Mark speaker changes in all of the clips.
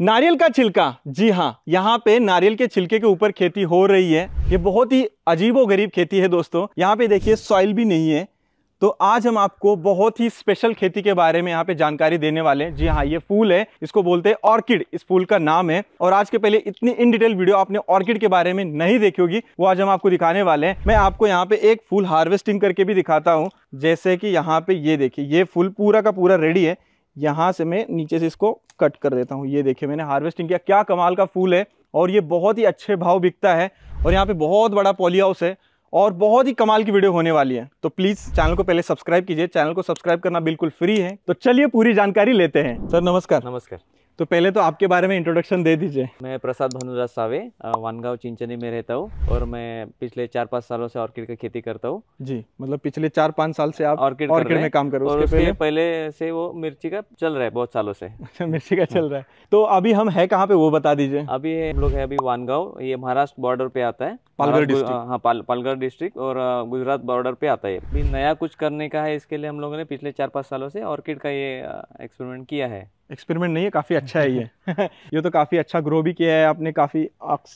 Speaker 1: नारियल का छिलका। जी हाँ यहाँ पे नारियल के छिलके के ऊपर खेती हो रही है। ये बहुत ही अजीबो गरीब खेती है दोस्तों। यहाँ पे देखिए सॉइल भी नहीं है। तो आज हम आपको बहुत ही स्पेशल खेती के बारे में यहाँ पे जानकारी देने वाले हैं। जी हाँ ये फूल है। इसको बोलते हैं ऑर्किड इस फूल का नाम है। और आज के पहले इतनी इन डिटेल वीडियो आपने ऑर्किड के बारे में नहीं देखी होगी। वो आज हम आपको दिखाने वाले हैं। मैं आपको यहाँ पे एक फूल हार्वेस्टिंग करके भी दिखाता हूँ। जैसे कि यहाँ पे ये देखिए, ये फूल पूरा का पूरा रेडी है। यहाँ से मैं नीचे से इसको कट कर देता हूँ। ये देखिए मैंने हार्वेस्टिंग किया। क्या कमाल का फूल है और ये बहुत ही अच्छे भाव बिकता है और यहाँ पे बहुत बड़ा पॉली हाउस है और बहुत ही कमाल की वीडियो होने वाली है। तो प्लीज़ चैनल को पहले सब्सक्राइब कीजिए। चैनल को सब्सक्राइब करना बिल्कुल फ्री है। तो चलिए पूरी जानकारी लेते हैं। सर नमस्कार।
Speaker 2: नमस्कार।
Speaker 1: तो पहले तो आपके बारे में इंट्रोडक्शन दे दीजिए।
Speaker 2: मैं प्रसाद भानुराज सावे वानगांव चिंचनी में रहता हूँ और मैं पिछले चार पाँच सालों से ऑर्किड की खेती करता हूँ।
Speaker 1: जी मतलब पिछले चार पाँच साल से आप
Speaker 2: ऑर्किड कर
Speaker 1: ऑर्किड में काम कर रहे हो। उसके पहले
Speaker 2: पहले से वो मिर्ची का चल रहा है बहुत सालों से।
Speaker 1: अच्छा मिर्ची का चल रहा है। तो अभी हम है कहाँ पे वो बता दीजिए।
Speaker 2: अभी हम लोग है अभी वानगांव ये महाराष्ट्र बॉर्डर पे आता है।
Speaker 1: पालघर
Speaker 2: महाराष्ट्र-
Speaker 1: district।
Speaker 2: हाँ पाल, पालघर डिस्ट्रिक्ट और गुजरात बॉर्डर पे आता है। अभी नया कुछ करने का है इसके लिए हम लोगों ने पिछले चार पाँच सालों से ऑर्किड का ये एक्सपेरिमेंट किया है।
Speaker 1: एक्सपेरिमेंट नहीं है काफ़ी अच्छा है ये। ये तो काफ़ी अच्छा ग्रो भी किया है आपने काफ़ी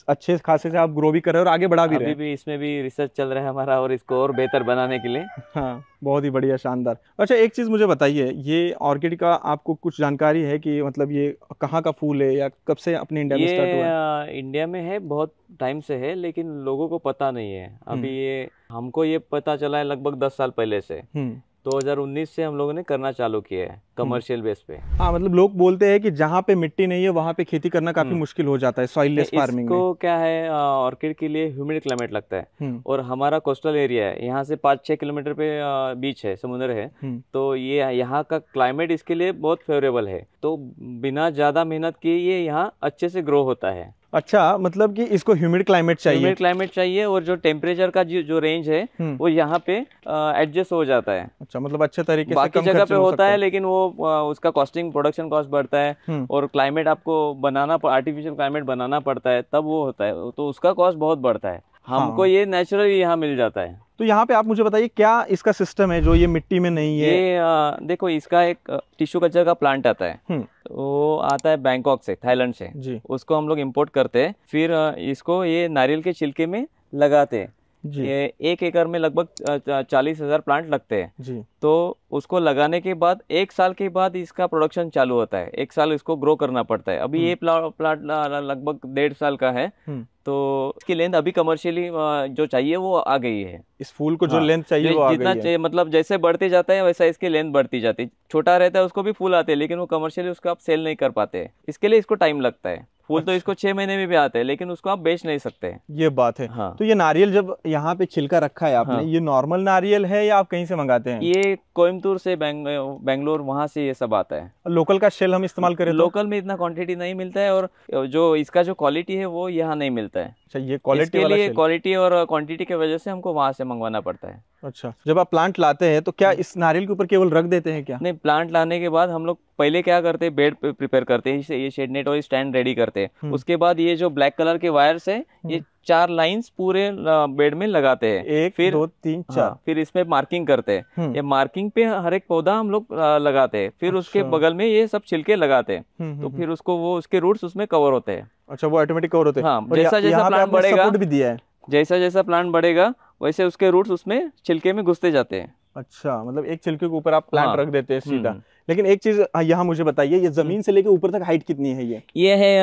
Speaker 1: अच्छे खासे से आप ग्रो भी कर रहे हो और आगे बढ़ा भी रहे हैं।
Speaker 2: भी इसमें भी रिसर्च चल रहा है हमारा और इसको और बेहतर बनाने के लिए।
Speaker 1: हाँ बहुत ही बढ़िया शानदार। अच्छा एक चीज़ मुझे बताइए ये ऑर्किड का आपको कुछ जानकारी है कि मतलब ये कहाँ का फूल है या कब से अपने इंडिया में स्टार्ट हुआ है?
Speaker 2: इंडिया में है बहुत टाइम से है लेकिन लोगों को पता नहीं है।
Speaker 1: हम्म।
Speaker 2: अभी ये हमको ये पता चला है लगभग दस साल पहले से।
Speaker 1: हम्म।
Speaker 2: 2019 से हम लोगों ने करना चालू किया है कमर्शियल बेस पे।
Speaker 1: हाँ मतलब लोग बोलते हैं कि जहाँ पे मिट्टी नहीं है वहाँ पे खेती करना काफ़ी
Speaker 2: हम्म।
Speaker 1: मुश्किल हो जाता है सॉइललेस फ़ार्मिंग
Speaker 2: इसको में। क्या है ऑर्किड के लिए ह्यूमिड क्लाइमेट लगता है।
Speaker 1: हम्म,
Speaker 2: और हमारा कोस्टल एरिया है यहाँ से पाँच छः किलोमीटर पे बीच है समुद्र है।
Speaker 1: हम्म,
Speaker 2: तो ये यहाँ का क्लाइमेट इसके लिए बहुत फेवरेबल है। तो बिना ज़्यादा मेहनत किए ये यहाँ अच्छे से ग्रो होता है।
Speaker 1: अच्छा मतलब कि इसको ह्यूमिड क्लाइमेट चाहिए।
Speaker 2: ह्यूमिड क्लाइमेट चाहिए और जो टेम्परेचर का जो रेंज है
Speaker 1: हम्म,
Speaker 2: वो यहाँ पे एडजस्ट हो जाता है।
Speaker 1: अच्छा मतलब अच्छे तरीके से
Speaker 2: बाकी
Speaker 1: कम
Speaker 2: जगह पे
Speaker 1: हो
Speaker 2: होता है।,
Speaker 1: है।
Speaker 2: लेकिन वो आ, उसका कॉस्टिंग प्रोडक्शन कॉस्ट बढ़ता है
Speaker 1: हम्म,
Speaker 2: और क्लाइमेट आपको बनाना आर्टिफिशियल क्लाइमेट बनाना पड़ता है तब वो होता है। तो उसका कॉस्ट बहुत बढ़ता है। हमको
Speaker 1: हाँ।
Speaker 2: ये नेचुरली यहाँ मिल जाता है।
Speaker 1: तो यहाँ पे आप मुझे बताइए क्या इसका सिस्टम है जो ये मिट्टी में नहीं है?
Speaker 2: ये अ, देखो इसका एक टिश्यू कल्चर का प्लांट आता है।
Speaker 1: हम्म,
Speaker 2: वो आता है बैंकॉक से थाईलैंड से।
Speaker 1: जी।
Speaker 2: उसको हम लोग इम्पोर्ट करते हैं। फिर इसको ये नारियल के छिलके में लगाते हैं।
Speaker 1: जी।
Speaker 2: ये एक एकड़ में लगभग चालीस हज़ार प्लांट लगते हैं।
Speaker 1: जी।
Speaker 2: तो उसको लगाने के बाद एक साल के बाद इसका प्रोडक्शन चालू होता है। एक साल इसको ग्रो करना पड़ता है। अभी ये प्ला- प्लांट ल- लगभग डेढ़ साल का है।
Speaker 1: हम्म।
Speaker 2: तो इसकी लेंथ अभी कमर्शियली जो चाहिए वो आ गई है।
Speaker 1: इस फूल को जो
Speaker 2: हाँ,
Speaker 1: लेंथ चाहिए वो आ
Speaker 2: जितना
Speaker 1: गई है।
Speaker 2: चाहिए मतलब जैसे बढ़ते जाता है वैसा इसकी लेंथ बढ़ती जाती है। छोटा रहता है उसको भी फूल आते हैं लेकिन वो कमर्शियली उसको आप सेल नहीं कर पाते। इसके लिए इसको टाइम लगता है। फूल तो इसको छह महीने में भी आते हैं लेकिन उसको आप बेच नहीं सकते।
Speaker 1: ये बात है।
Speaker 2: हाँ।
Speaker 1: तो ये नारियल जब यहाँ पे छिलका रखा है आपने
Speaker 2: हाँ।
Speaker 1: ये नॉर्मल नारियल है या आप कहीं से मंगाते हैं?
Speaker 2: ये कोयम्बतूर से बैंग बेंगलोर वहाँ से ये सब आता है।
Speaker 1: लोकल का शेल हम इस्तेमाल करें तो?
Speaker 2: लोकल में इतना क्वांटिटी नहीं मिलता है और जो इसका जो क्वालिटी है वो यहाँ नहीं मिलता है।
Speaker 1: अच्छा ये क्वालिटी वाला
Speaker 2: लिए क्वालिटी और क्वांटिटी की वजह से हमको वहाँ से मंगवाना पड़ता है।
Speaker 1: अच्छा जब आप प्लांट लाते हैं तो क्या इस नारियल के ऊपर केवल रख देते हैं क्या?
Speaker 2: नहीं प्लांट लाने के बाद हम लोग पहले क्या करते हैं बेड प्रिपेयर करते हैं ये शेड नेट और स्टैंड रेडी करते हैं।
Speaker 1: हम्म।
Speaker 2: उसके बाद ये जो ब्लैक कलर के वायर्स है ये चार लाइंस पूरे बेड में लगाते हैं।
Speaker 1: एक
Speaker 2: फिर-
Speaker 1: दो तीन चार।
Speaker 2: हाँ, फिर इसमें मार्किंग करते हैं।
Speaker 1: हम्म,
Speaker 2: ये मार्किंग पे हर एक पौधा हम लोग लगाते हैं। फिर उसके
Speaker 1: अच्छा।
Speaker 2: बगल में ये सब छिलके लगाते हैं।
Speaker 1: हम्म,
Speaker 2: तो
Speaker 1: हम्म,
Speaker 2: फिर उसको वो उसके रूट्स उसमें कवर होते हैं।
Speaker 1: अच्छा वो ऑटोमेटिक कवर होते हैं।
Speaker 2: हाँ, जैसा- जैसा
Speaker 1: यहाँ पे
Speaker 2: plant
Speaker 1: आपने
Speaker 2: बढ़ेगा-
Speaker 1: भी दिया है।
Speaker 2: जैसा जैसा प्लांट बढ़ेगा वैसे उसके रूट्स उसमें छिलके में घुसते जाते हैं।
Speaker 1: अच्छा मतलब एक छिलके के ऊपर आप प्लांट
Speaker 2: हाँ,
Speaker 1: रख देते हैं सीधा।
Speaker 2: हम्म।
Speaker 1: लेकिन एक चीज़ हाँ, यहाँ मुझे बताइए ये ज़मीन से लेके ऊपर तक हाइट कितनी है ये?
Speaker 2: ये है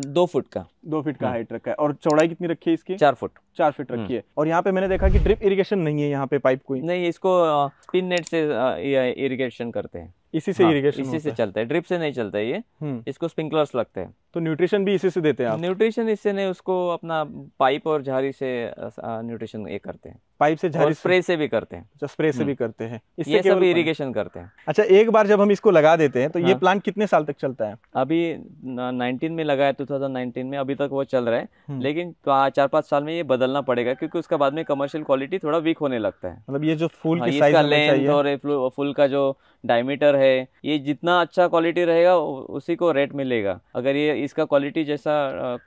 Speaker 2: दो फुट का।
Speaker 1: दो फीट का
Speaker 2: हम्म।
Speaker 1: हाइट रखा है। और चौड़ाई कितनी रखी है इसकी?
Speaker 2: चार फुट।
Speaker 1: चार फीट रखी है। और यहाँ पे मैंने देखा कि ड्रिप इरिगेशन नहीं है यहाँ पे पाइप कोई।
Speaker 2: नहीं इसको स्पिन नेट से इरिगेशन करते हैं।
Speaker 1: इसी से
Speaker 2: हाँ,
Speaker 1: इरिगेशन
Speaker 2: इसी से चलता है। ड्रिप से नहीं चलता है ये।
Speaker 1: हम्म।
Speaker 2: इसको स्प्रिंकलर्स लगते हैं।
Speaker 1: तो न्यूट्रिशन भी इसी से देते हैं आप?
Speaker 2: न्यूट्रिशन इससे नहीं उसको अपना पाइप और झाड़ी से न्यूट्रिशन ये करते हैं।
Speaker 1: पाइप से झाड़ी
Speaker 2: स्प्रे से भी करते हैं।
Speaker 1: से स्प्रे से
Speaker 2: हम्म।
Speaker 1: भी करते हैं। इससे
Speaker 2: ये सब इरिगेशन करते हैं।
Speaker 1: अच्छा एक बार जब हम इसको लगा देते हैं तो ये
Speaker 2: हाँ।
Speaker 1: प्लांट कितने साल तक चलता है?
Speaker 2: अभी नाइनटीन में लगाया 2019 में। अभी तक वो चल रहा है।
Speaker 1: हम्म।
Speaker 2: लेकिन चार पाँच साल में ये बदलना पड़ेगा क्योंकि उसका बाद में कमर्शियल क्वालिटी थोड़ा वीक होने लगता है।
Speaker 1: मतलब ये जो फूल की साइज़
Speaker 2: लेंथ और फुल का जो डायमीटर है ये जितना अच्छा क्वालिटी रहेगा उसी को रेट मिलेगा। अगर ये इसका क्वालिटी जैसा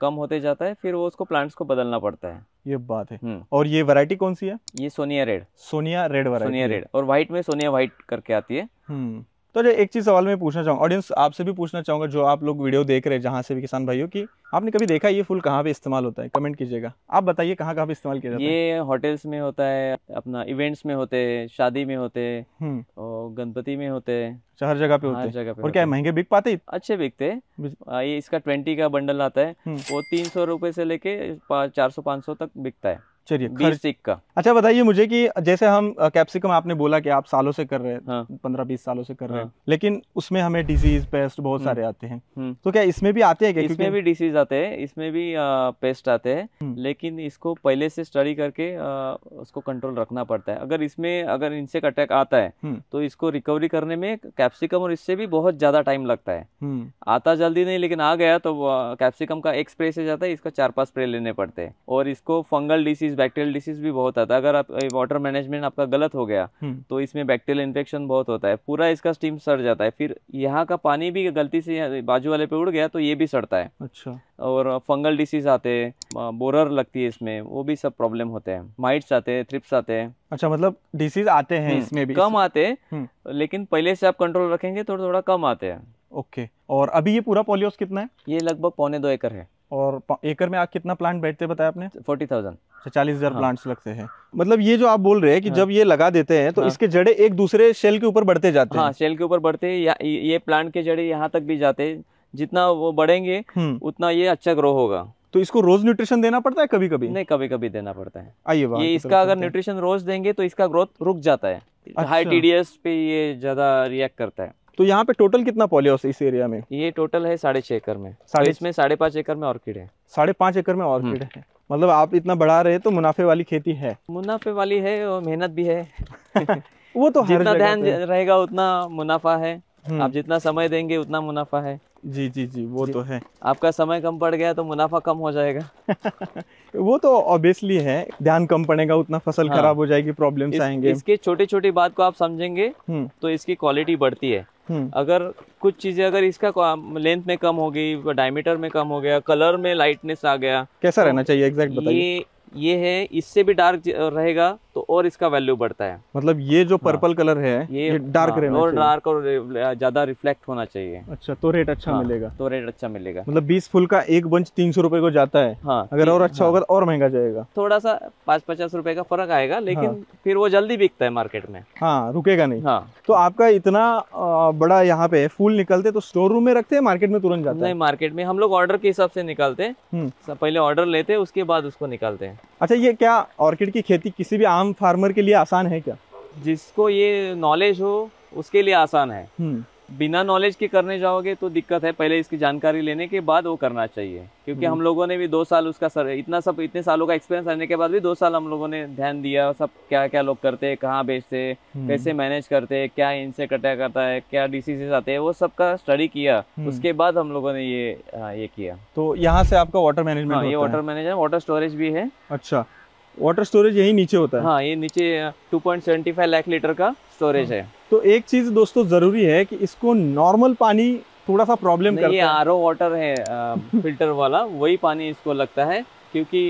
Speaker 2: कम होते जाता है फिर वो उसको प्लांट्स को बदलना पड़ता है।
Speaker 1: ये बात है।
Speaker 2: हम्म,
Speaker 1: और ये वैरायटी कौन सी है?
Speaker 2: ये Sonia red.
Speaker 1: Sonia red
Speaker 2: Sonia red. और व्हाइट में सोनिया व्हाइट करके आती है।
Speaker 1: हम्म। तो एक चीज़ सवाल मैं पूछना चाहूँगा ऑडियंस आपसे भी पूछना चाहूँगा जो आप लोग वीडियो देख रहे हैं जहाँ से भी किसान भाइयों की आपने कभी देखा ये फूल कहाँ पे इस्तेमाल होता है? कमेंट कीजिएगा। आप बताइए कहाँ कहाँ पे इस्तेमाल किया जाता है?
Speaker 2: ये होटल्स में होता है अपना इवेंट्स में होते हैं शादी में होते हैं
Speaker 1: हम्म।
Speaker 2: और गणपति में होते हैं।
Speaker 1: अच्छा, हर जगह पे होते हैं।
Speaker 2: जगह पे
Speaker 1: और क्या महँगे बिक पाते।
Speaker 2: अच्छे बिकते हैं। ये इसका ट्वेंटी का बंडल आता है
Speaker 1: हम्म।
Speaker 2: वो तीन सौ रुपए से लेके चार सौ पाँच सौ तक बिकता है।
Speaker 1: चलिए
Speaker 2: बीस का
Speaker 1: अच्छा बताइए मुझे कि जैसे हम कैप्सिकम आपने बोला कि आप सालों से कर रहे हैं
Speaker 2: हाँ
Speaker 1: पंद्रह बीस सालों से कर रहे हैं
Speaker 2: हाँ।
Speaker 1: लेकिन उसमें हमें डिज़ीज़ पेस्ट बहुत
Speaker 2: हम्म।
Speaker 1: सारे आते हैं
Speaker 2: हम्म।
Speaker 1: तो क्या इसमें भी आते हैं क्या
Speaker 2: इसमें भी डिसीज आते हैं इसमें भी पेस्ट आते हैं
Speaker 1: हम्म।
Speaker 2: लेकिन इसको पहले से स्टडी करके उसको कंट्रोल रखना पड़ता है अगर इसमें अगर इंसेक्ट अटैक आता है। तो इसको रिकवरी करने में कैप्सिकम और इससे भी बहुत ज़्यादा टाइम लगता है आता जल्दी नहीं लेकिन आ गया तो कैप्सिकम का एक स्प्रे से जाता है इसका चार पाँच स्प्रे लेने पड़ते हैं और इसको फंगल डिसीज बैक्टीरियल डिसीज भी बहुत आता है। अगर आप वाटर मैनेजमेंट आपका गलत हो गया
Speaker 1: हम्म,
Speaker 2: तो इसमें बैक्टीरियल इन्फेक्शन बहुत होता है। पूरा इसका स्टीम सड़ जाता है। फिर यहाँ का पानी भी गलती से बाजू वाले पे उड़ गया तो ये भी सड़ता है।
Speaker 1: अच्छा।
Speaker 2: और फंगल डिसीज आते हैं बोरर लगती है इसमें वो भी सब प्रॉब्लम होते हैं। माइट्स आते हैं थ्रिप्स आते हैं।
Speaker 1: अच्छा मतलब डिसीज आते हैं
Speaker 2: हम्म,
Speaker 1: इसमें भी।
Speaker 2: कम आते
Speaker 1: हम्म।
Speaker 2: हैं लेकिन पहले से आप कंट्रोल रखेंगे तो थोड़ा कम आते हैं।
Speaker 1: ओके। और अभी ये पूरा पॉलियोस कितना है?
Speaker 2: ये लगभग पौने दो एकड़ है।
Speaker 1: और एकड़ में आप कितना प्लांट बैठते बताया आपने?
Speaker 2: Forty thousand.
Speaker 1: अच्छा चालीस हज़ार
Speaker 2: हाँ।
Speaker 1: प्लांट्स लगते हैं। मतलब ये जो आप बोल रहे हैं कि
Speaker 2: हाँ।
Speaker 1: जब ये लगा देते हैं तो
Speaker 2: हाँ।
Speaker 1: इसके जड़े एक दूसरे शेल के ऊपर बढ़ते जाते
Speaker 2: हाँ
Speaker 1: हैं।
Speaker 2: शेल के ऊपर बढ़ते या ये प्लांट के जड़े यहाँ तक भी जाते हैं। जितना वो बढ़ेंगे
Speaker 1: हम्म,
Speaker 2: उतना ये अच्छा ग्रो होगा।
Speaker 1: तो इसको रोज न्यूट्रिशन देना पड़ता है कभी कभी
Speaker 2: नहीं कभी कभी देना पड़ता है।
Speaker 1: आइए
Speaker 2: ये इसका अगर न्यूट्रिशन रोज देंगे तो इसका ग्रोथ रुक जाता है। हाई
Speaker 1: अच्छा।
Speaker 2: टीडीएस पे ये ज़्यादा रिएक्ट करता है।
Speaker 1: तो यहाँ पे टोटल कितना पॉलियोस है इस एरिया में?
Speaker 2: ये टोटल है साढ़े छह एकड़ में।
Speaker 1: साढ़े-
Speaker 2: इसमें साढ़े पाँच एकड़ में ऑर्किड है।
Speaker 1: साढ़े पाँच एकड़ में
Speaker 2: हम्म।
Speaker 1: ऑर्किड है। मतलब आप इतना बढ़ा रहे तो मुनाफे वाली खेती है।
Speaker 2: मुनाफे वाली है और मेहनत भी है।
Speaker 1: वो तो
Speaker 2: जितना ध्यान रहेगा उतना मुनाफा है।
Speaker 1: हम्म,
Speaker 2: आप जितना समय देंगे उतना मुनाफा है।
Speaker 1: जी जी जी वो
Speaker 2: जी।
Speaker 1: तो है।
Speaker 2: आपका समय कम पड़ गया तो मुनाफा कम हो जाएगा।
Speaker 1: वो तो ऑब्वियसली है। ध्यान कम पड़ेगा उतना फ़सल
Speaker 2: हाँ।
Speaker 1: खराब हो जाएगी प्रॉब्लम्स
Speaker 2: इस,
Speaker 1: आएँगे।
Speaker 2: इसके छोटी छोटी बात को आप समझेंगे
Speaker 1: हम्म।
Speaker 2: तो इसकी क्वालिटी बढ़ती है।
Speaker 1: हम्म
Speaker 2: अगर कुछ चीज़ें अगर इसका लेंथ में कम हो गई डायमीटर में कम हो गया कलर में लाइटनेस आ गया
Speaker 1: कैसा रहना चाहिए? एग्जैक्ट बताइए।
Speaker 2: ये ये है इससे भी डार्क रहेगा तो और इसका वैल्यू बढ़ता है।
Speaker 1: मतलब ये जो पर्पल हाँ, कलर है
Speaker 2: ये
Speaker 1: ये डार्क
Speaker 2: हाँ,
Speaker 1: रहना
Speaker 2: और डार्क और ज़्यादा रिफ्लेक्ट होना चाहिए।
Speaker 1: अच्छा तो रेट अच्छा
Speaker 2: हाँ,
Speaker 1: मिलेगा।
Speaker 2: तो रेट अच्छा मिलेगा।
Speaker 1: मतलब बीस फुल का एक बंच तीन सौ रुपए को जाता है।
Speaker 2: हाँ
Speaker 1: अगर और अच्छा
Speaker 2: हाँ,
Speaker 1: होगा तो और महँगा जाएगा।
Speaker 2: थोड़ा सा पाँच पचास रुपए का फ़र्क आएगा लेकिन
Speaker 1: हाँ।
Speaker 2: फिर वो जल्दी बिकता है मार्केट में।
Speaker 1: हाँ रुकेगा नहीं।
Speaker 2: हाँ।
Speaker 1: तो आपका इतना बड़ा यहाँ पे फूल निकलते तो स्टोर रूम में रखते हैं मार्केट में तुरंत जाते
Speaker 2: नहीं मार्केट में हम लोग ऑर्डर के हिसाब से निकालते हैं।
Speaker 1: हम्म।
Speaker 2: पहले ऑर्डर लेते हैं उसके बाद उसको निकालते हैं।
Speaker 1: अच्छा ये क्या ऑर्किड की खेती किसी भी आम फार्मर के लिए आसान है क्या?
Speaker 2: जिसको ये नॉलेज हो उसके लिए आसान है।
Speaker 1: हम्म।
Speaker 2: बिना नॉलेज के करने जाओगे तो दिक्कत है पहले इसकी जानकारी लेने के बाद वो करना चाहिए। क्योंकि हम लोगों ने भी दो साल उसका सर इतना सब इतने सालों का एक्सपीरियंस रहने के बाद भी दो साल हम लोगों ने ध्यान दिया सब क्या क्या लोग करते हैं कहाँ बेचते हैं
Speaker 1: हम्म।
Speaker 2: कैसे मैनेज करते हैं क्या इनसे अटैक आता है क्या डिसीजेस आते हैं वो सब का स्टडी किया।
Speaker 1: हम्म।
Speaker 2: उसके बाद हम लोगों ने ये हाँ, ये किया।
Speaker 1: तो यहाँ से आपका वाटर मैनेजमेंट
Speaker 2: हाँ ये वाटर मैनेजर वाटर स्टोरेज भी है।
Speaker 1: अच्छा वाटर स्टोरेज यही नीचे होता है।
Speaker 2: हाँ ये नीचे two point seventy five lakh litre का स्टोरेज है।
Speaker 1: तो एक चीज़ दोस्तों ज़रूरी है कि इसको नॉर्मल पानी थोड़ा सा प्रॉब्लम
Speaker 2: ये
Speaker 1: करता है।
Speaker 2: आर वाटर है फ़िल्टर वाला वही पानी इसको लगता है क्योंकि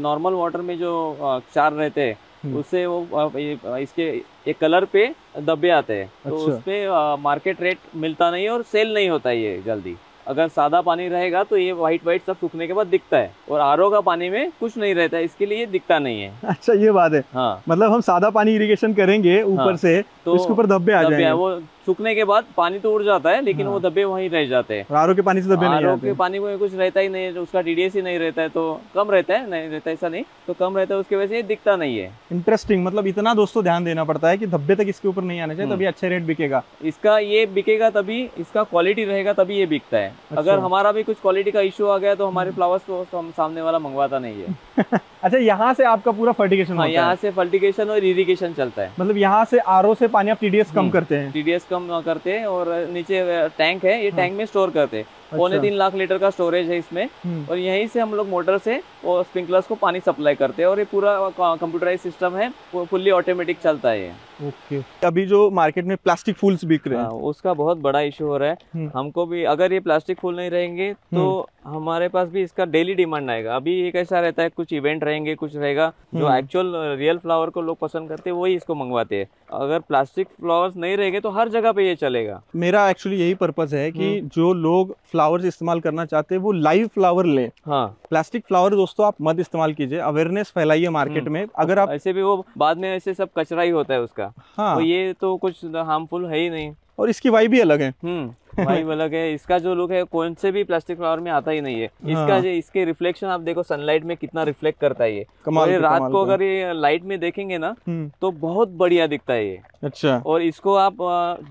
Speaker 2: नॉर्मल वाटर में जो क्षार रहते हैं
Speaker 1: हम्म।
Speaker 2: उससे वो ये, इसके एक कलर पे धब्बे आते हैं। तो
Speaker 1: अच्छा।
Speaker 2: उसपे मार्केट रेट मिलता नहीं और सेल नहीं होता है ये जल्दी। अगर सादा पानी रहेगा तो ये व्हाइट व्हाइट सब सूखने के बाद दिखता है। और आरओ का पानी में कुछ नहीं रहता है इसके लिए ये दिखता नहीं है।
Speaker 1: अच्छा ये बात है।
Speaker 2: हाँ।
Speaker 1: मतलब हम सादा पानी इरिगेशन करेंगे ऊपर
Speaker 2: हाँ,
Speaker 1: से तो इसके ऊपर धब्बे आ जाएँगे।
Speaker 2: वो सूखने के बाद पानी तो उड़ जाता है लेकिन
Speaker 1: हाँ।
Speaker 2: वो धब्बे वहीं रह जाते हैं।
Speaker 1: आर के पानी से धब्बे नहीं
Speaker 2: के पानी में कुछ रहता ही नहीं है उसका टीडीएस ही नहीं रहता है तो कम रहता है नहीं रहता ऐसा नहीं तो कम रहता है उसकी वजह से दिखता नहीं है।
Speaker 1: इंटरेस्टिंग मतलब इतना दोस्तों ध्यान देना पड़ता है कि धब्बे तक इसके ऊपर नहीं आने चाहिए
Speaker 2: हम्म।
Speaker 1: तभी अच्छे रेट बिकेगा।
Speaker 2: इसका ये बिकेगा तभी इसका क्वालिटी रहेगा तभी ये बिकता है। अगर
Speaker 1: अच्छा।
Speaker 2: हमारा भी कुछ क्वालिटी का इशू आ गया तो हमारे फ्लावर्स को तो हम सामने वाला मंगवाता नहीं है।
Speaker 1: अच्छा यहाँ से आपका पूरा फर्टिगेशन
Speaker 2: हाँ यहाँ से फल्टिगेशन और इरिगेशन चलता है।
Speaker 1: मतलब यहाँ से आर से पानी आप टीडीएस कम
Speaker 2: हम्म।
Speaker 1: करते हैं।
Speaker 2: टीडीएस कम करते हैं और नीचे टैंक है ये
Speaker 1: हाँ।
Speaker 2: टैंक में स्टोर करते हैं पौने
Speaker 1: अच्छा।
Speaker 2: तीन लाख लीटर का स्टोरेज है इसमें।
Speaker 1: हम्म,
Speaker 2: और यहीं से हम लोग मोटर से वो स्प्रिंकलर्स को पानी सप्लाई करते हैं और ये पूरा कंप्यूटराइज सिस्टम है फुल्ली ऑटोमेटिक चलता है ये।
Speaker 1: ओके। अभी जो मार्केट में प्लास्टिक फूल्स बिक रहे
Speaker 2: हाँ,
Speaker 1: हैं
Speaker 2: उसका बहुत बड़ा इशू हो रहा है।
Speaker 1: हम्म।
Speaker 2: हमको भी अगर ये प्लास्टिक फूल नहीं रहेंगे तो हमारे पास भी इसका डेली डिमांड आएगा। अभी एक ऐसा रहता है कुछ इवेंट रहेंगे कुछ रहेगा जो
Speaker 1: हम्म।
Speaker 2: एक्चुअल रियल फ्लावर को लोग पसंद करते हैं वही इसको मंगवाते हैं। अगर प्लास्टिक फ्लावर्स नहीं रहेंगे तो हर जगह पे ये चलेगा।
Speaker 1: मेरा एक्चुअली यही पर्पज है कि
Speaker 2: हम्म।
Speaker 1: जो लोग फ्लावर्स इस्तेमाल करना चाहते हैं वो लाइव फ्लावर लें।
Speaker 2: हाँ।
Speaker 1: प्लास्टिक फ्लावर दोस्तों आप मत इस्तेमाल कीजिए। अवेयरनेस फैलाइए मार्केट
Speaker 2: हम्म।
Speaker 1: में। अगर आप
Speaker 2: ऐसे भी वो बाद में ऐसे सब कचरा ही होता है उसका।
Speaker 1: हाँ।
Speaker 2: तो ये तो कुछ हार्मफुल है ही नहीं।
Speaker 1: और इसकी वाई भी अलग है।
Speaker 2: हम्म। भाई अलग है इसका जो लुक है कौन से भी प्लास्टिक फ्लावर में आता ही नहीं है। इसका
Speaker 1: हाँ।
Speaker 2: जो इसके रिफ्लेक्शन आप देखो सनलाइट में कितना रिफ्लेक्ट करता है ये।
Speaker 1: कमाल
Speaker 2: और ये रात
Speaker 1: कमाल
Speaker 2: को अगर ये लाइट में देखेंगे ना
Speaker 1: हम्म,
Speaker 2: तो बहुत बढ़िया दिखता है ये।
Speaker 1: अच्छा।
Speaker 2: और इसको आप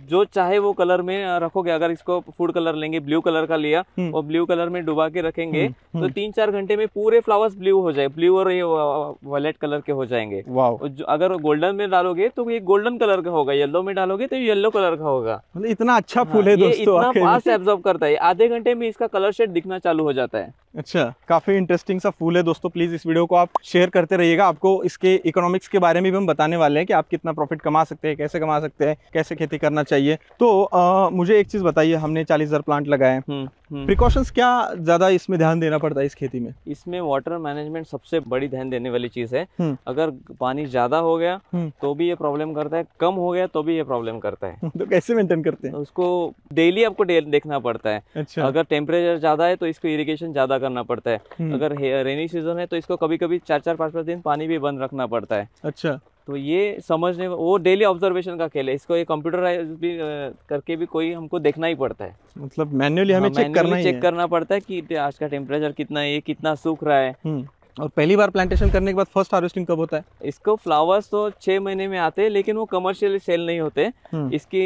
Speaker 2: जो चाहे वो कलर में रखोगे। अगर इसको फ़ूड कलर लेंगे ब्लू कलर का लिया
Speaker 1: हम्म।
Speaker 2: और ब्लू कलर में डुबा के रखेंगे
Speaker 1: हम्म,
Speaker 2: तो। तीन चार घंटे में पूरे फ्लावर्स ब्लू हो जाए। ब्लू और ये वायलेट कलर के हो जाएँगे। अगर गोल्डन में डालोगे तो ये गोल्डन कलर का होगा। येलो में डालोगे तो येलो कलर का होगा।
Speaker 1: मतलब इतना अच्छा फूल
Speaker 2: हाँ, इतना फास्ट एब्जॉर्ब करता है आधे घंटे में इसका कलर शेड दिखना चालू हो जाता है।
Speaker 1: अच्छा काफ़ी इंटरेस्टिंग सा फूल है दोस्तों। प्लीज़ इस वीडियो को आप शेयर करते रहिएगा। आपको इसके इकोनॉमिक्स के बारे में भी हम बताने वाले हैं कि आप कितना प्रॉफिट कमा सकते हैं कैसे कमा सकते हैं कैसे खेती करना चाहिए। तो अ, मुझे एक चीज़ बताइए हमने चालीस हज़ार प्लांट लगाए
Speaker 2: हम्म, हम्म।
Speaker 1: प्रिकॉशंस क्या ज़्यादा इसमें ध्यान देना पड़ता है इस खेती में?
Speaker 2: इसमें वाटर मैनेजमेंट सबसे बड़ी ध्यान देने वाली चीज़ है।
Speaker 1: हम्म।
Speaker 2: अगर पानी ज़्यादा हो गया
Speaker 1: हम्म।
Speaker 2: तो भी ये प्रॉब्लम करता है। कम हो गया तो भी ये प्रॉब्लम करता है।
Speaker 1: तो कैसे मेंटेन करते हैं?
Speaker 2: उसको डेली आपको देखना पड़ता है।
Speaker 1: अच्छा।
Speaker 2: अगर टेम्परेचर ज़्यादा है तो इसको इरिगेशन ज़्यादा करना पड़ता है।
Speaker 1: हम्म,
Speaker 2: अगर रेनी सीज़न है तो इसको कभी कभी चार चार पाँच पाँच दिन पानी भी बंद रखना पड़ता है।
Speaker 1: अच्छा।
Speaker 2: तो ये समझने वो डेली ऑब्जर्वेशन का खेल है। इसको ये कंप्यूटराइज भी करके भी कोई हमको देखना ही पड़ता है।
Speaker 1: मतलब मैन्युअली हमें
Speaker 2: हाँ,
Speaker 1: चेक करना
Speaker 2: चेक करना पड़ता है कि आज का टेम्परेचर कितना है ये कितना सूख रहा है।
Speaker 1: हम्म, और पहली बार प्लांटेशन करने के बाद फ़र्स्ट हार्वेस्टिंग कब होता है?
Speaker 2: इसको फ्लावर्स तो छः महीने में आते हैं लेकिन वो कमर्शियली सेल नहीं होते।
Speaker 1: हम्म,
Speaker 2: इसकी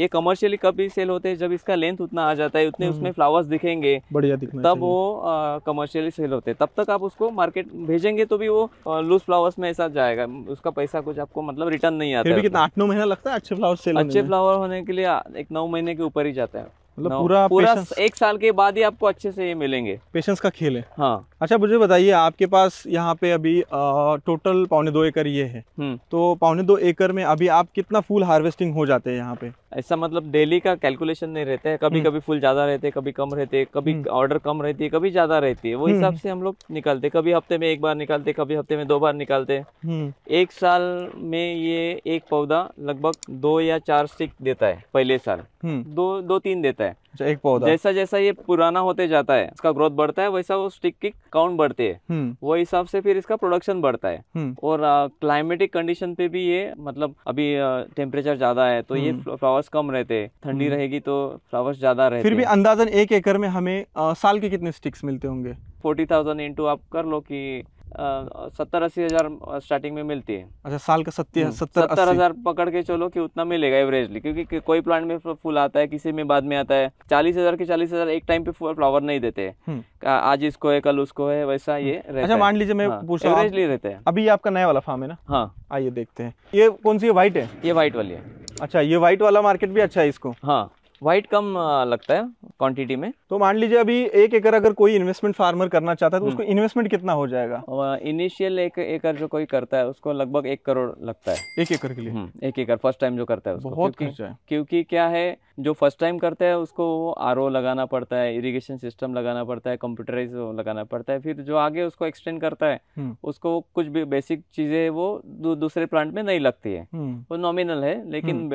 Speaker 2: ये कमर्शियली कब भी सेल होते हैं जब इसका लेंथ उतना आ जाता है उतने
Speaker 1: हम्म।
Speaker 2: उसमें फ्लावर्स दिखेंगे
Speaker 1: बढ़िया दिखना
Speaker 2: तब वो कमर्शियली सेल होते हैं। तब तक आप उसको मार्केट भेजेंगे तो भी वो लूज फ्लावर्स में ऐसा जाएगा। उसका पैसा कुछ आपको मतलब रिटर्न नहीं आता है
Speaker 1: कितना आठ नौ महीना लगता है अच्छे फ्लावर सेल
Speaker 2: अच्छे फ्लावर होने के लिए एक नौ महीने के ऊपर ही जाता है।
Speaker 1: मतलब पूरा
Speaker 2: पूरा एक साल के बाद ही आपको अच्छे से ये मिलेंगे।
Speaker 1: पेशेंस का खेल है।
Speaker 2: हाँ।
Speaker 1: अच्छा मुझे बताइए आपके पास यहाँ पे अभी आ, टोटल पौने दो एकड़ ये है।
Speaker 2: हम्म।
Speaker 1: तो पौने दो एकड़ में अभी आप कितना फूल हार्वेस्टिंग हो जाते हैं यहाँ पे?
Speaker 2: ऐसा मतलब डेली का कैलकुलेशन नहीं रहता है। कभी
Speaker 1: हम्म।
Speaker 2: कभी फुल ज़्यादा रहते हैं कभी कम रहते हैं कभी
Speaker 1: हम्म।
Speaker 2: ऑर्डर कम रहती है कभी ज़्यादा रहती है। वो
Speaker 1: हम्म।
Speaker 2: हिसाब से हम लोग निकालते हैं। कभी हफ़्ते में एक बार निकालते कभी हफ़्ते में दो बार निकालते हैं।
Speaker 1: हम्म,
Speaker 2: एक साल में ये एक पौधा लगभग दो या चार स्टिक देता है पहले साल।
Speaker 1: हम्म,
Speaker 2: दो दो तीन देता है।
Speaker 1: अच्छा एक पौधा।
Speaker 2: जैसा जैसा ये पुराना होते जाता है इसका ग्रोथ बढ़ता है वैसा वो स्टिक की काउंट बढ़ते हैं।
Speaker 1: हम्म,
Speaker 2: वो हिसाब से फिर इसका प्रोडक्शन बढ़ता है।
Speaker 1: हम्म,
Speaker 2: और क्लाइमेटिक कंडीशन पे भी ये मतलब अभी टेम्परेचर ज़्यादा है तो ये
Speaker 1: हम्म।
Speaker 2: फ्लावर्स कम रहते हैं ठंडी
Speaker 1: हम्म।
Speaker 2: रहेगी तो फ्लावर्स ज़्यादा रहते।
Speaker 1: फिर भी अंदाजन एक एकड़ में हमें अ, साल के कितने स्टिक्स मिलते होंगे?
Speaker 2: फोर्टी थाउज़ेंड इंटू आप कर लो कि सत्तर अस्सी हज़ार स्टार्टिंग में मिलती है।
Speaker 1: अच्छा साल का सत्तर
Speaker 2: हम्म,
Speaker 1: सत्तर
Speaker 2: सत्तर हज़ार पकड़ के चलो कि उतना मिलेगा एवरेजली क्योंकि कोई प्लांट में फूल आता है किसी में बाद में आता है। चालीस हज़ार के चालीस हज़ार एक टाइम पे फ्लावर नहीं देते।
Speaker 1: हम्म।
Speaker 2: आज इसको है कल उसको है वैसा ये
Speaker 1: अच्छा मान लीजिए मैं
Speaker 2: है
Speaker 1: पूछ
Speaker 2: एवरेजली रहते हैं।
Speaker 1: अभी ये आपका नया वाला फार्म है ना?
Speaker 2: हाँ।
Speaker 1: आइए देखते हैं। ये कौन सी व्हाइट है?
Speaker 2: ये व्हाइट वाली है।
Speaker 1: अच्छा ये व्हाइट वाला मार्केट भी अच्छा है इसको?
Speaker 2: हाँ। व्हाइट कम लगता है क्वांटिटी में।
Speaker 1: तो मान लीजिए अभी एक एकड़ अगर कोई इन्वेस्टमेंट फार्मर करना चाहता है तो
Speaker 2: हम्म।
Speaker 1: उसको इन्वेस्टमेंट कितना हो जाएगा?
Speaker 2: इनिशियल एक एकड़ जो कोई करता है उसको लगभग एक करोड़ लगता है।
Speaker 1: एक एकड़ के लिए?
Speaker 2: हम्म, एक एकड़ फ़र्स्ट टाइम जो करता है उसको।
Speaker 1: बहुत खर्चा है।
Speaker 2: क्योंकि क्या है जो फ़र्स्ट टाइम करता है उसको आर लगाना पड़ता है इरिगेशन सिस्टम लगाना पड़ता है कंप्यूटराइज लगाना पड़ता है। फिर जो आगे उसको एक्सटेंड करता है
Speaker 1: हम्म।
Speaker 2: उसको कुछ भी बेसिक चीज़ें वो दूसरे प्लांट में नहीं लगती है। वो नॉमिनल है लेकिन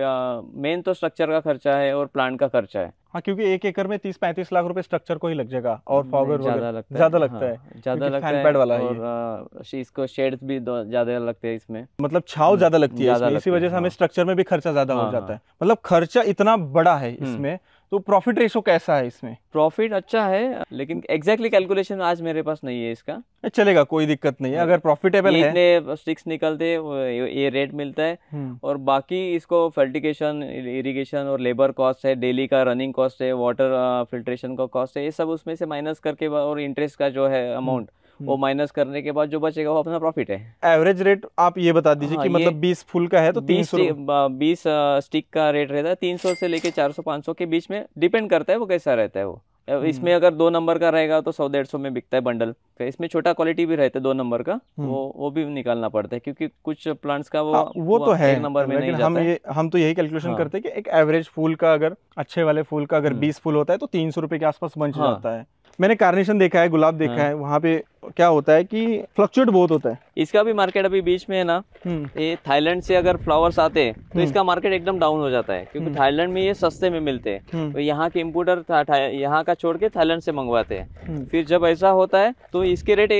Speaker 2: मेन तो स्ट्रक्चर का खर्चा है और प्लांट का खर्चा है
Speaker 1: हाँ क्योंकि एक एकड़ में तीस पैंतीस लाख रुपए स्ट्रक्चर को ही लग जाएगा और फॉगर
Speaker 2: ज़्यादा लगता है
Speaker 1: ज़्यादा लगता
Speaker 2: हाँ,
Speaker 1: है
Speaker 2: ज़्यादा लगता है
Speaker 1: वाला है
Speaker 2: और इसको शेड्स भी ज़्यादा लगते हैं इसमें
Speaker 1: मतलब छाव ज़्यादा लगती है इसी वजह से हमें
Speaker 2: हाँ।
Speaker 1: स्ट्रक्चर में भी खर्चा ज़्यादा हो
Speaker 2: हाँ,
Speaker 1: जाता
Speaker 2: हाँ।
Speaker 1: है मतलब खर्चा इतना बड़ा है
Speaker 2: हम्म।
Speaker 1: इसमें तो प्रॉफिट रेशो कैसा है इसमें?
Speaker 2: प्रॉफिट अच्छा है लेकिन एग्जैक्टली कैलकुलेशन आज मेरे पास नहीं है इसका।
Speaker 1: चलेगा कोई दिक्कत नहीं है। अगर प्रॉफिटेबल है
Speaker 2: इतने स्टिक्स निकलते ये रेट मिलता है।
Speaker 1: हम्म,
Speaker 2: और बाकी इसको फर्टिगेशन इरिगेशन और लेबर कॉस्ट है डेली का रनिंग कॉस्ट है वाटर फिल्ट्रेशन का कॉस्ट है ये सब उसमें से माइनस करके और इंटरेस्ट का जो है अमाउंट वो
Speaker 1: हम्म।
Speaker 2: माइनस करने के बाद जो बचेगा वो अपना प्रॉफिट है
Speaker 1: एवरेज रेट आप ये बता दीजिए
Speaker 2: हाँ,
Speaker 1: कि मतलब बीस फुल का है तो तीन
Speaker 2: बीस
Speaker 1: सौ
Speaker 2: स्टिक- बीस स्टिक का रेट रहता है तीन सौ से लेके चार सौ पाँच सौ के बीच में डिपेंड करता है वो कैसा रहता है वो इसमें अगर दो नंबर का रहेगा तो सौ डेढ़ सौ में बिकता है बंडल इसमें छोटा क्वालिटी भी रहता है दो नंबर का
Speaker 1: हम्म।
Speaker 2: वो वो भी निकालना पड़ता है क्योंकि कुछ प्लांट्स का वो
Speaker 1: हाँ, वो वो तो है
Speaker 2: एक नंबर में नहीं
Speaker 1: लेकिन हम
Speaker 2: जाता
Speaker 1: ये हम तो यही कैलकुलेशन
Speaker 2: हाँ।
Speaker 1: करते हैं कि एक एवरेज फूल का अगर अच्छे वाले फूल का अगर
Speaker 2: हम्म।
Speaker 1: बीस फूल होता है तो तीन सौ रुपए के आसपास बंच
Speaker 2: हाँ।
Speaker 1: जाता है मैंने कार्नेशन देखा है गुलाब देखा
Speaker 2: हाँ।
Speaker 1: है वहाँ पे क्या होता है कि फ्लक्चुएट बहुत होता है।
Speaker 2: इसका भी मार्केट अभी बीच में है ना।
Speaker 1: हम्म,
Speaker 2: ये थाईलैंड से अगर फ्लावर्स आते हैं तो
Speaker 1: हम्म।
Speaker 2: इसका मार्केट एकदम डाउन हो जाता है क्योंकि
Speaker 1: हम्म।
Speaker 2: थाईलैंड में ये सस्ते में मिलते हैं।
Speaker 1: हम्म,
Speaker 2: तो यहाँ के इम्पोर्टर था, था, यहाँ का छोड़ के थाईलैंड से मंगवाते हैं।
Speaker 1: हम्म,
Speaker 2: फिर जब ऐसा होता है तो इसके रेट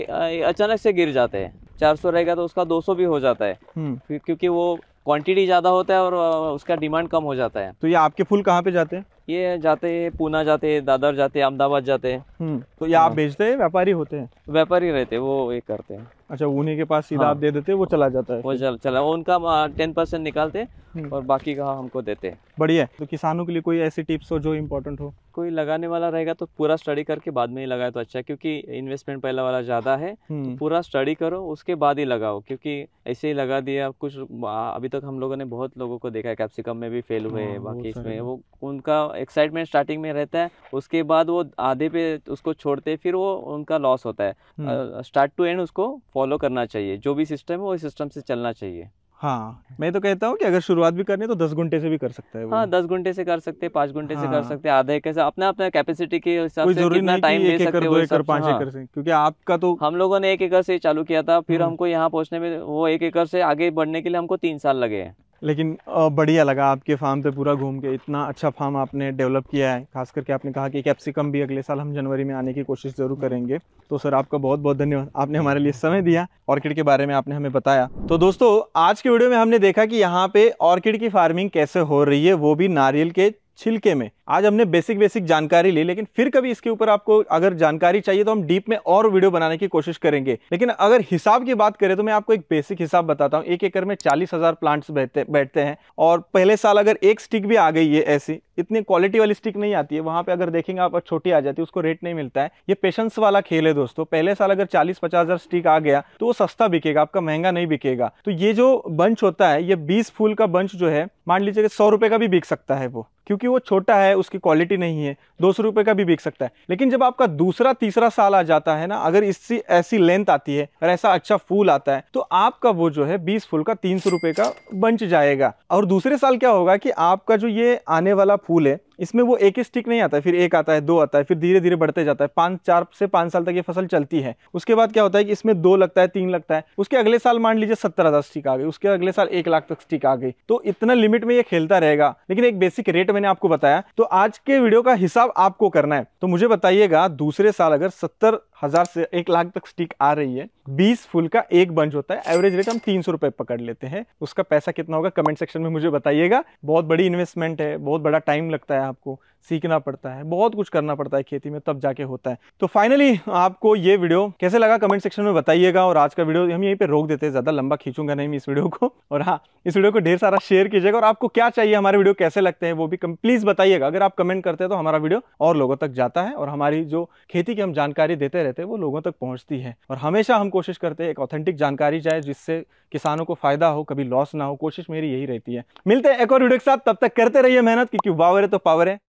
Speaker 2: अचानक से गिर जाते हैं। चार सौ रहेगा तो उसका दो सौ भी हो जाता है।
Speaker 1: हम्म।
Speaker 2: क्योंकि वो क्वांटिटी ज़्यादा होता है और उसका डिमांड कम हो जाता है।
Speaker 1: तो ये आपके फूल कहाँ पे जाते हैं?
Speaker 2: ये जाते हैं पूना जाते हैं दादर जाते हैं अहमदाबाद जाते। हैं
Speaker 1: हम्म, तो ये आप
Speaker 2: हाँ।
Speaker 1: बेचते हैं व्यापारी होते हैं?
Speaker 2: व्यापारी रहते हैं वो ये करते हैं।
Speaker 1: अच्छा उन्हीं के पास सीधा
Speaker 2: हाँ।
Speaker 1: आप दे देते हैं वो चला जाता है
Speaker 2: वो चल चला उनका टेन परसेंट निकालते
Speaker 1: हम्म,
Speaker 2: और बाकी का हमको देते हैं।
Speaker 1: बढ़िया तो किसानों के लिए कोई ऐसी टिप्स हो जो इम्पोर्टेंट हो?
Speaker 2: कोई लगाने वाला रहेगा तो पूरा स्टडी करके बाद में ही लगाए तो अच्छा है क्योंकि इन्वेस्टमेंट पहला वाला ज़्यादा है
Speaker 1: हम्म,
Speaker 2: पूरा स्टडी करो उसके बाद ही लगाओ क्योंकि ऐसे ही लगा दिया कुछ अभी तक हम लोगों ने बहुत लोगों को देखा है कैप्सिकम में भी फेल हुए
Speaker 1: हाँ,
Speaker 2: हैं बाकी इसमें वो उनका एक्साइटमेंट स्टार्टिंग में रहता है उसके बाद वो आधे पे उसको छोड़ते हैं, फिर वो उनका लॉस होता है स्टार्ट टू एंड उसको फॉलो करना चाहिए जो भी सिस्टम है वो सिस्टम से चलना चाहिए
Speaker 1: हाँ मैं तो कहता हूँ कि अगर शुरुआत भी करनी है तो दस घंटे से भी कर सकता है वो
Speaker 2: हाँ दस घंटे से कर सकते हैं पाँच घंटे से कर
Speaker 1: हाँ।
Speaker 2: सकते हैं आधे कैसे अपने अपने कैपेसिटी के हिसाब से कितना टाइम दे सकते हैं
Speaker 1: एकड़ पाँच
Speaker 2: हाँ।
Speaker 1: एकड़ से क्योंकि आपका तो
Speaker 2: हम लोगों ने एक एकड़ से चालू किया था फिर
Speaker 1: हम्म।
Speaker 2: हमको यहाँ पहुँचने में वो एक एकड़ से आगे बढ़ने के लिए हमको तीन साल लगे हैं
Speaker 1: लेकिन बढ़िया लगा आपके फार्म पे पूरा घूम के। इतना अच्छा फार्म आपने डेवलप किया है। खास करके आपने कहा कि कैप्सिकम भी अगले साल हम जनवरी में आने की कोशिश ज़रूर करेंगे। तो सर आपका बहुत बहुत धन्यवाद। आपने हमारे लिए समय दिया ऑर्किड के बारे में आपने हमें बताया। तो दोस्तों, आज के वीडियो में हमने देखा कि यहाँ पे ऑर्किड की फ़ार्मिंग कैसे हो रही है, वो भी नारियल के छिलके में। आज हमने बेसिक बेसिक जानकारी ली, लेकिन फिर कभी इसके ऊपर आपको अगर जानकारी चाहिए तो हम डीप में और वीडियो बनाने की कोशिश करेंगे। लेकिन अगर हिसाब की बात करें तो मैं आपको एक बेसिक हिसाब बताता हूँ। एक एकड़ में चालीस हज़ार प्लांट्स बैठते बैठते हैं। और पहले साल अगर एक स्टिक भी आ गई है ऐसी, इतनी क्वालिटी वाली स्टिक नहीं आती है। वहाँ पे अगर देखेंगे आप छोटी आ जाती है, उसको रेट नहीं मिलता है। ये पेशेंस वाला खेल है दोस्तों। पहले साल अगर चालीस पचास हज़ार स्टिक आ गया तो वो सस्ता बिकेगा, आपका महँगा नहीं बिकेगा। तो ये जो बंच होता है, ये बीस फूल का बंच जो है मान लीजिए कि सौ रुपये का भी बिक सकता है वो, क्योंकि वो छोटा है, उसकी क्वालिटी नहीं है, दो सौ रुपये का भी बिक सकता है। लेकिन जब आपका दूसरा, तीसरा साल आ जाता है ना, अगर इससे ऐसी लेंथ आती है और ऐसा अच्छा फूल आता है तो आपका वो जो है बीस फूल का तीन सौ रुपये का बंच जाएगा। और दूसरे साल क्या होगा कि आपका जो ये आने वाला फूल है इसमें वो एक ही स्टिक नहीं आता है, फिर एक आता है, दो आता है, फिर धीरे धीरे बढ़ते जाता है। पाँच, चार से पाँच साल तक ये फ़सल चलती है। उसके बाद क्या होता है कि इसमें दो लगता है, तीन लगता है। उसके अगले साल मान लीजिए सत्तर हज़ार स्टिक आ गई उसके अगले साल एक लाख तक स्टिक आ गई तो इतना लिमिट में ये खेलता रहेगा। लेकिन एक बेसिक रेट मैंने आपको बताया। तो आज के वीडियो का हिसाब आपको करना है। तो मुझे बताइएगा, दूसरे साल अगर सत्तर हज़ार से एक लाख तक स्टिक आ रही है। बीस फुल का एक बंच होता है। एवरेज रेट हम तीन सौ रुपए पकड़ लेते हैं। उसका पैसा कितना होगा कमेंट सेक्शन में मुझे बताइएगा। बहुत बड़ी इन्वेस्टमेंट है, बहुत बड़ा टाइम लगता है आपको। सीखना पड़ता है, बहुत कुछ करना पड़ता है खेती में, तब जाके होता है। तो फाइनली आपको ये वीडियो कैसे लगा कमेंट सेक्शन में बताइएगा। और आज का वीडियो हम यहीं पे रोक देते हैं, ज़्यादा लंबा खींचूँगा नहीं इस वीडियो को। और हाँ इस वीडियो को ढेर सारा शेयर कीजिएगा। और आपको क्या चाहिए, हमारे वीडियो कैसे लगते हैं, वो भी प्लीज़ बताइएगा। अगर आप कमेंट करते हैं तो हमारा वीडियो और लोगों तक जाता है। और हमारी जो खेती की हम जानकारी देते रहते हैं, वो लोगों तक पहुँचती है। और हमेशा हम कोशिश करते हैं एक ऑथेंटिक जानकारी जाए जिससे किसानों को फ़ायदा हो, कभी लॉस ना हो। कोशिश मेरी यही रहती है। मिलते हैं एक और वीडियो के साथ तब तक करते रहिए मेहनत, क्योंकि वावर है तो पावर है।